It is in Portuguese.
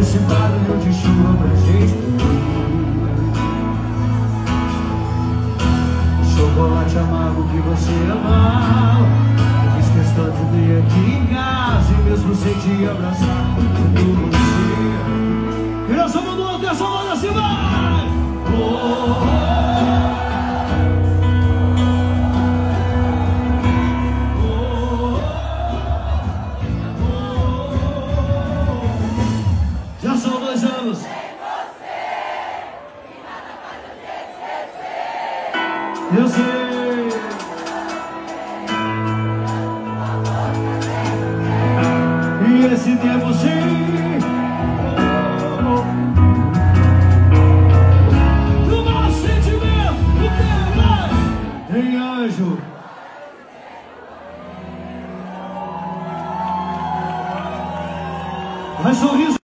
Esse barulho de chuva pra gente Chocolate amargo que você amava Eu fiz questão de vir aqui em casa E mesmo sem te abraçar Tudo você. Criança mandou alto, essa mão assim vai! oh, anos. Eu sei. E esse tempo é sim. No nosso sentimento, o tempo é mais. Tem anjo. Mas sorriso.